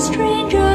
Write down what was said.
stranger